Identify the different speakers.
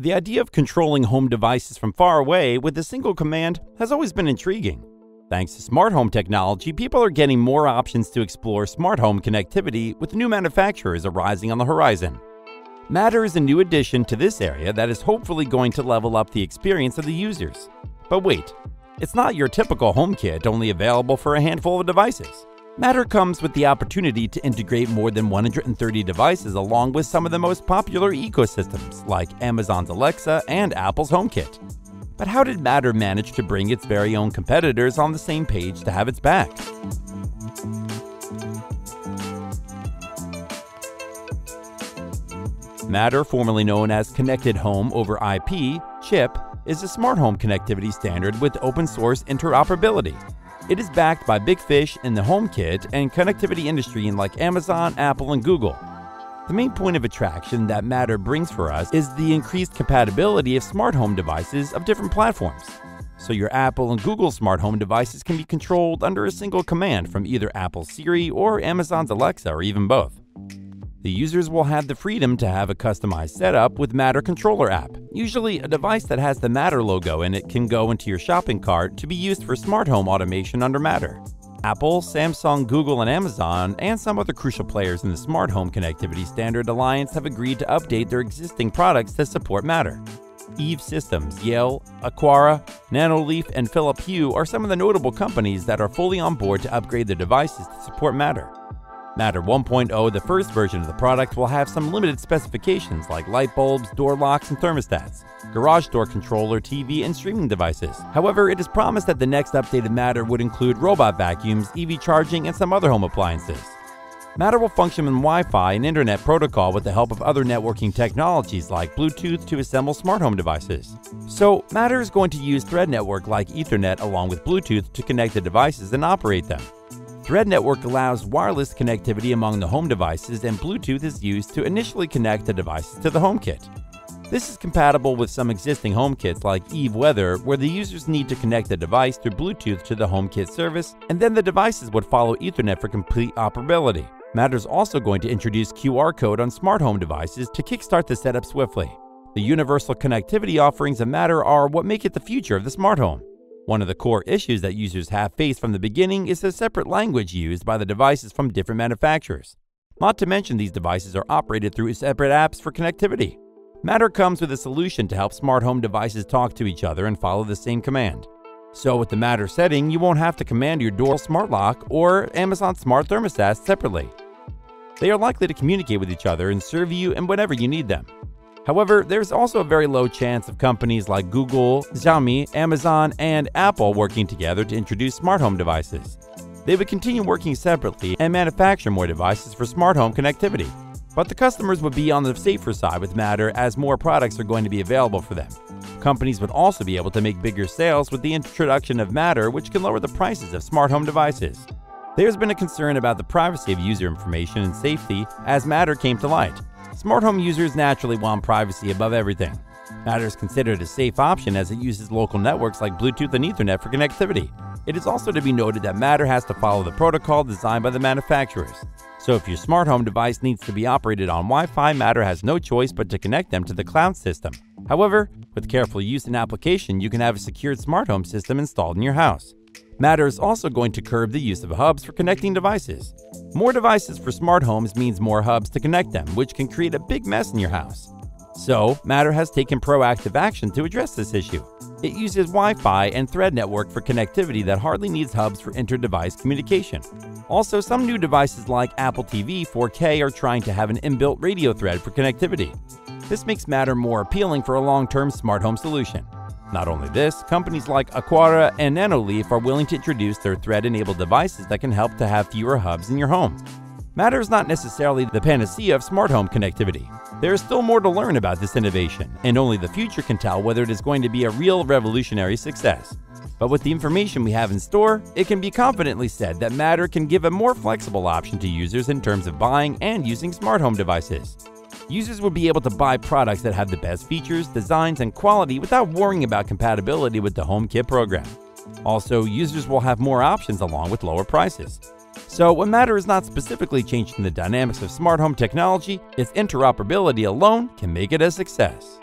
Speaker 1: The idea of controlling home devices from far away with a single command has always been intriguing. Thanks to smart home technology, people are getting more options to explore smart home connectivity with new manufacturers arising on the horizon. Matter is a new addition to this area that is hopefully going to level up the experience of the users. But wait, it's not your typical home kit only available for a handful of devices. Matter comes with the opportunity to integrate more than 130 devices along with some of the most popular ecosystems like Amazon's Alexa and Apple's HomeKit. But how did Matter manage to bring its very own competitors on the same page to have its back? Matter, formerly known as Connected Home over IP, CHIP, is a smart home connectivity standard with open source interoperability. It is backed by big fish in the home kit and connectivity industry in like Amazon, Apple, and Google. The main point of attraction that Matter brings for us is the increased compatibility of smart home devices of different platforms. So your Apple and Google smart home devices can be controlled under a single command from either Apple Siri or Amazon's Alexa or even both. The users will have the freedom to have a customized setup with Matter Controller app. Usually, a device that has the Matter logo in it can go into your shopping cart to be used for smart home automation under Matter. Apple, Samsung, Google, and Amazon, and some other crucial players in the Smart Home Connectivity Standard Alliance have agreed to update their existing products to support Matter. Eve Systems, Yale, Aqara, Nanoleaf, and Philip Hue are some of the notable companies that are fully on board to upgrade their devices to support Matter. Matter 1.0, the first version of the product, will have some limited specifications like light bulbs, door locks, and thermostats, garage door controller, TV, and streaming devices. However, it is promised that the next updated Matter would include robot vacuums, EV charging, and some other home appliances. Matter will function in Wi Fi and Internet protocol with the help of other networking technologies like Bluetooth to assemble smart home devices. So, Matter is going to use Thread Network like Ethernet along with Bluetooth to connect the devices and operate them. Thread Network allows wireless connectivity among the home devices, and Bluetooth is used to initially connect the devices to the HomeKit. This is compatible with some existing HomeKits like Eve Weather, where the users need to connect the device through Bluetooth to the HomeKit service, and then the devices would follow Ethernet for complete operability. Matter's also going to introduce QR code on smart home devices to kickstart the setup swiftly. The universal connectivity offerings of Matter are what make it the future of the smart home. One of the core issues that users have faced from the beginning is the separate language used by the devices from different manufacturers. Not to mention, these devices are operated through separate apps for connectivity. Matter comes with a solution to help smart home devices talk to each other and follow the same command. So, with the Matter setting, you won't have to command your door smart lock or Amazon smart thermostat separately. They are likely to communicate with each other and serve you and whenever you need them. However, there's also a very low chance of companies like Google, Xiaomi, Amazon, and Apple working together to introduce smart home devices. They would continue working separately and manufacture more devices for smart home connectivity. But the customers would be on the safer side with Matter as more products are going to be available for them. Companies would also be able to make bigger sales with the introduction of Matter, which can lower the prices of smart home devices. There's been a concern about the privacy of user information and safety as Matter came to light. Smart home users naturally want privacy above everything. Matter is considered a safe option as it uses local networks like Bluetooth and Ethernet for connectivity. It is also to be noted that Matter has to follow the protocol designed by the manufacturers. So if your smart home device needs to be operated on Wi Fi, Matter has no choice but to connect them to the cloud system. However, with careful use and application, you can have a secured smart home system installed in your house. Matter is also going to curb the use of hubs for connecting devices. More devices for smart homes means more hubs to connect them, which can create a big mess in your house. So, Matter has taken proactive action to address this issue. It uses Wi Fi and Thread network for connectivity that hardly needs hubs for inter device communication. Also, some new devices like Apple TV 4K are trying to have an inbuilt radio thread for connectivity. This makes Matter more appealing for a long term smart home solution. Not only this, companies like Aqara and Nanoleaf are willing to introduce their thread enabled devices that can help to have fewer hubs in your home. Matter is not necessarily the panacea of smart home connectivity. There is still more to learn about this innovation, and only the future can tell whether it is going to be a real revolutionary success. But with the information we have in store, it can be confidently said that Matter can give a more flexible option to users in terms of buying and using smart home devices. Users will be able to buy products that have the best features, designs, and quality without worrying about compatibility with the HomeKit program. Also, users will have more options along with lower prices. So, what Matter is not specifically changing the dynamics of smart home technology, its interoperability alone can make it a success.